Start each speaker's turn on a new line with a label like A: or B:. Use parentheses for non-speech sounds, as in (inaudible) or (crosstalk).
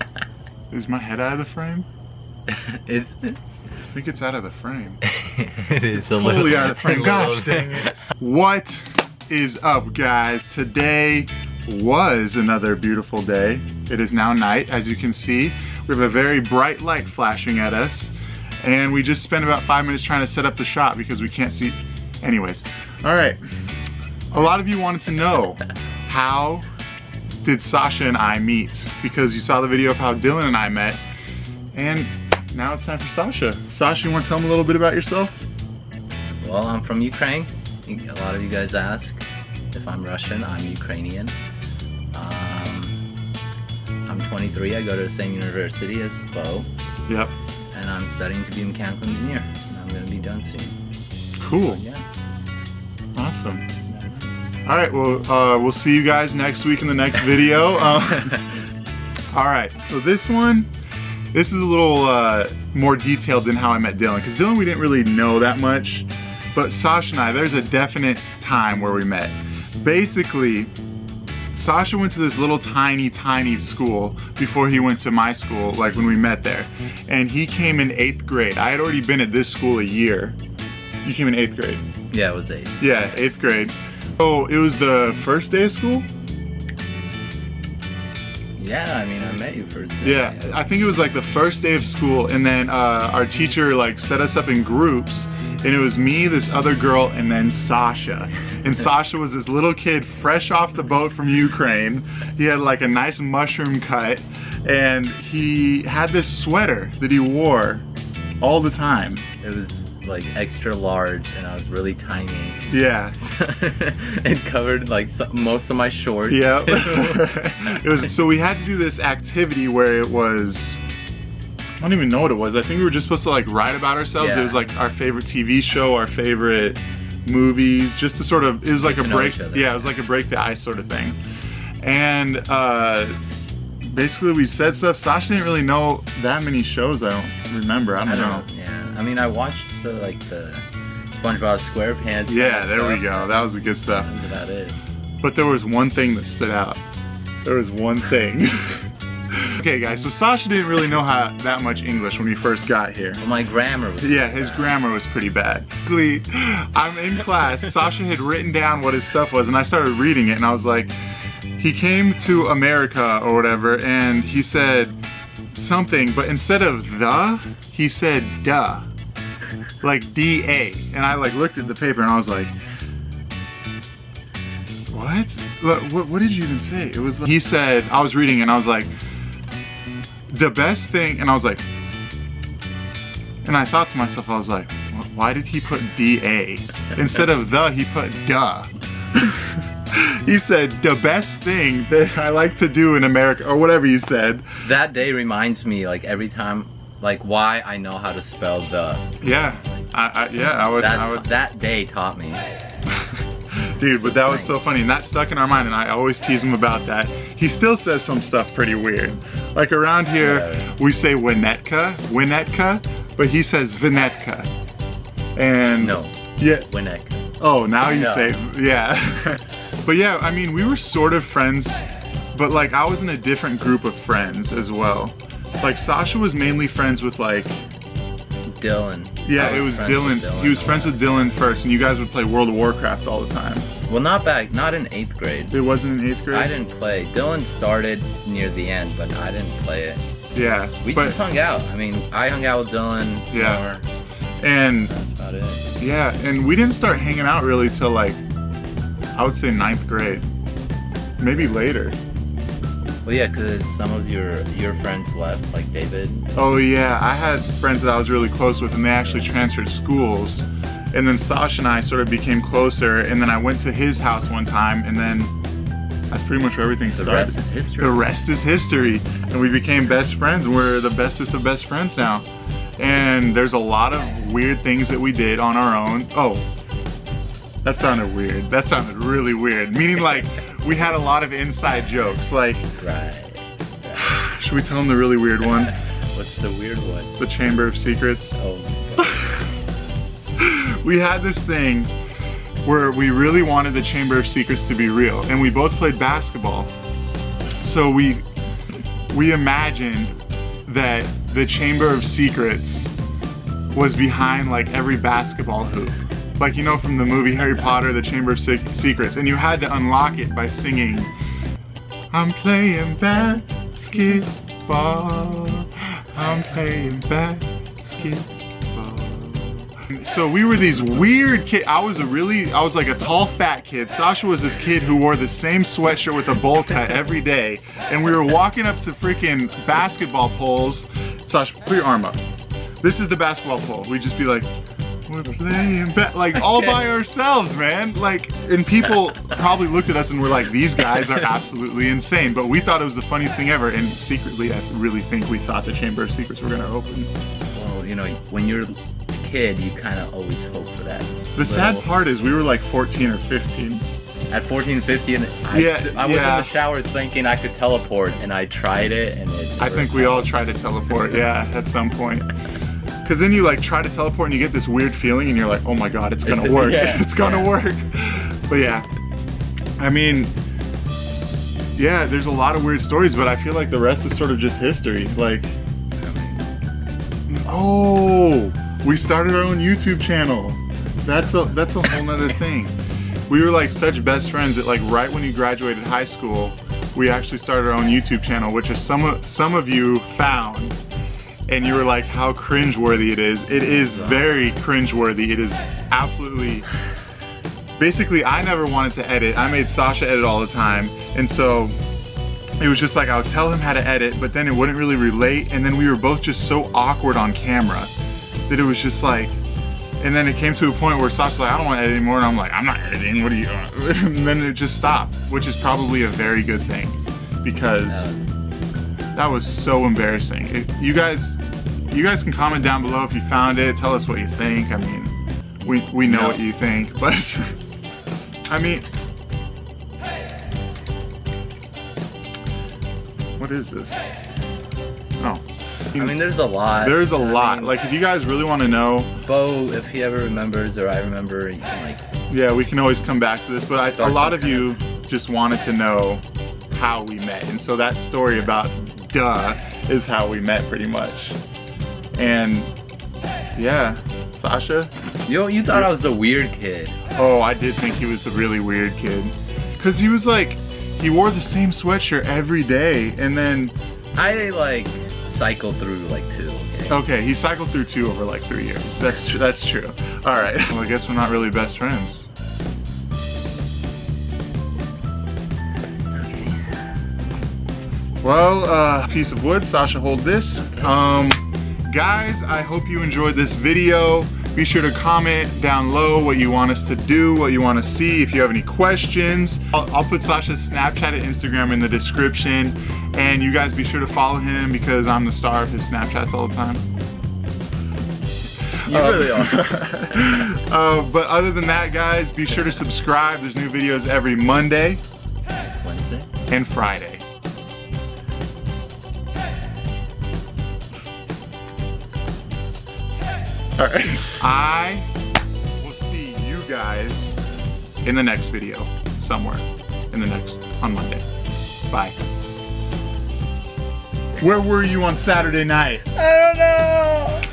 A: (laughs) Is my head out of the frame? (laughs)
B: is it?
A: I think it's out of the frame. (laughs)
B: it is a
A: Totally
B: little,
A: out of the frame. Gosh dang it. What is up, guys? Today was another beautiful day. It is now night, as you can see. We have a very bright light flashing at us. And we just spent about five minutes trying to set up the shot because we can't see. Anyways, all right. A lot of you wanted to know how did Sasha and I meet? Because you saw the video of how Dylan and I met. And now it's time for Sasha. Sasha, you want to tell them a little bit about yourself?
B: Well, I'm from Ukraine. A lot of you guys ask if I'm Russian. I'm Ukrainian. Um, I'm 23. I go to the same university as Beau,
A: Yep.
B: and I'm studying to be a mechanical engineer. And I'm gonna be done soon.
A: Cool.
B: Yeah.
A: Awesome. All right, well, uh, we'll see you guys next week in the next video. (laughs) Uh, (laughs) all right, so this one, this is a little uh, more detailed than how I met Dylan, because Dylan we didn't really know that much, but Sasha and I, there's a definite time where we met. Basically, Sasha went to this little tiny, tiny school before he went to my school, like when we met there. And he came in eighth grade. I had already been at this school a year. You came in eighth grade.
B: yeah, it was eight.
A: Yeah, eighth grade. Oh, it was the first day of school?
B: Yeah, I mean, I met you first. day.
A: Yeah, I think it was like the first day of school, and then uh, our teacher like set us up in groups, and it was me, this other girl, and then Sasha. And (laughs) Sasha was this little kid fresh off the boat from Ukraine. He had like a nice mushroom cut, and he had this sweater that he wore all the time.
B: It was like extra large, and I was really tiny.
A: Yeah, (laughs)
B: it covered like most of my shorts.
A: Yeah. (laughs) it was so we had to do this activity where it was I don't even know what it was. I think we were just supposed to like write about ourselves. It was like our favorite TV show, our favorite movies, just to sort of it was like a break yeah, it was like a break the ice sort of thing. And uh basically we said stuff. Sasha didn't really know that many shows, I don't remember. I don't,
B: I don't know. Yeah, I mean, I watched like the SpongeBob SquarePants.
A: Yeah, there we go. That was the good stuff.
B: That's about it.
A: But there was one thing that stood out. There was one thing. (laughs) okay, guys, so Sasha didn't really know how that much English when we first got here.
B: Well, my grammar was.
A: Yeah, his
B: bad.
A: grammar was pretty bad. I'm in class. (laughs) Sasha had written down what his stuff was, and I started reading it, and I was like, he came to America or whatever, and he said something, but instead of the, he said duh. (laughs) Like D A. And I like looked at the paper and I was like, what? What, what, what did you even say? It was like, he said, I was reading and I was like, the best thing, and I was like, and I thought to myself, I was like, why did he put D-A? Instead of the, he put duh. (laughs) he said, the best thing that I like to do in America, or whatever you said.
B: That day reminds me, like every time, like why I know how to spell the.
A: Yeah, I, I, yeah, I would,
B: That
A: I would,
B: that day taught me. (laughs)
A: dude, but that was so funny, and that stuck in our mind, and I always tease him about that. He still says some stuff pretty weird. Like around here, we say Winnetka, Winnetka, but he says Vinetka. And
B: No,
A: yeah,
B: Winneck.
A: Oh, now you
B: No.
A: say, yeah. (laughs) but yeah, I mean, we were sort of friends, but like I was in a different group of friends as well. Like Sasha was mainly friends with like,
B: Dylan.
A: yeah, it was
B: friends
A: Dylan. He was friends with Dylan first, and you guys would play World of Warcraft all the time.
B: Well, not back, not in eighth grade.
A: It wasn't in eighth grade.
B: I didn't play. Dylan started near the end, but I didn't play it.
A: Yeah,
B: We
A: but
B: just hung out. I mean, I hung out with Dylan
A: Yeah.
B: more.
A: and
B: That's about it.
A: yeah, and we didn't start hanging out really till like, I would say ninth grade, maybe later.
B: Well, yeah, because some of your your friends left, like David.
A: Oh yeah, I had friends that I was really close with and they actually transferred schools. And then Sasha and I sort of became closer and then I went to his house one time and then that's pretty much where everything
B: The
A: started.
B: rest is history.
A: the rest is history. And we became best friends we're the bestest of best friends now. And there's a lot of weird things that we did on our own. Oh, that sounded weird. That sounded really weird. Meaning (laughs) like we had a lot of inside jokes. Like,
B: Right. (sighs)
A: should we tell them the really weird one? (laughs)
B: What's the weird one?
A: The Chamber of Secrets.
B: Oh. my God. (laughs)
A: we had this thing where we really wanted the Chamber of Secrets to be real, and we both played basketball. So we we imagined that the Chamber of Secrets was behind like every basketball hoop. Like you know from the movie Harry Potter, the Chamber of Se Secrets, and you had to unlock it by singing, I'm playing basketball, I'm playing basketball. So we were these weird kids. I was a really, I was like a tall fat kid. Sasha was this kid who wore the same sweatshirt with a bowl cut every day. And we were walking up to freaking basketball poles. Sasha, put your arm up. This is the basketball pole. We'd just be like, we're playing like all by ourselves, man. Like, and people (laughs) probably looked at us and were like, these guys are (laughs) absolutely insane. But we thought it was the funniest thing ever. And secretly, I really think we thought the Chamber of Secrets were gonna open.
B: Well, you know, when you're a kid, you kind of always hope for that.
A: The sad part is we were like 14 or 15.
B: At 14, 15, I,
A: Yeah,
B: I was
A: yeah.
B: in the shower thinking I could teleport, and I tried it, and it.
A: I think we all try to teleport, yeah, at some point. (laughs) Cause then you like try to teleport and you get this weird feeling and you're like, oh my god, it's gonna work.
B: yeah, (laughs)
A: it's gonna
B: yeah.
A: work. But yeah. I mean, yeah, there's a lot of weird stories, but I feel like the rest is sort of just history. Like, oh, we started our own YouTube channel. That's a that's a whole nother (laughs) thing. We were like such best friends that like right when you graduated high school, we actually started our own YouTube channel, which is some of some of you found, and you were like how cringeworthy it is. It is very cringeworthy. It is absolutely. Basically, I never wanted to edit. I made Sasha edit all the time, and so it was just like I would tell him how to edit, but then it wouldn't really relate, and then we were both just so awkward on camera that it was just like. And then it came to a point where Sasha's like, I don't want to edit anymore, and I'm like, I'm not editing. What are you? (laughs) and then it just stopped, which is probably a very good thing, because that was so embarrassing. It, you guys, you guys can comment down below if you found it. Tell us what you think. I mean, we we know
B: No.
A: what you think, (laughs) but I mean, what is this? Oh,
B: I mean, there's a lot.
A: there's a
B: I
A: lot.
B: mean,
A: Like, if you guys really want to know,
B: Beau, if he ever remembers or I remember, you can like.
A: yeah, we can always come back to this. But I, a lot of you just wanted to know how we met, and so that story about duh is how we met, pretty much. And yeah, Sasha.
B: You you thought I was a weird kid.
A: Oh, I did think he was a really weird kid. Cause he was like, he wore the same sweatshirt every day, and then
B: I like cycled through like two. Okay.
A: okay, he cycled through two over like three years. That's true. That's true. All right. (laughs) Well, I guess we're not really best friends. Well, uh, piece of wood. Sasha, hold this. Um, guys, I hope you enjoyed this video. Be sure to comment down low what you want us to do, what you want to see. If you have any questions, I'll, I'll put Sasha's Snapchat and Instagram in the description. And you guys be sure to follow him because I'm the star of his Snapchats all the time.
B: You really are. (laughs)
A: uh, but other than that, guys, be sure to subscribe. There's new videos every Monday
B: Wednesday.
A: and Friday. All right. I will see you guys in the next video somewhere in the next on Monday. Bye. Where were you on Saturday night?
B: I don't know.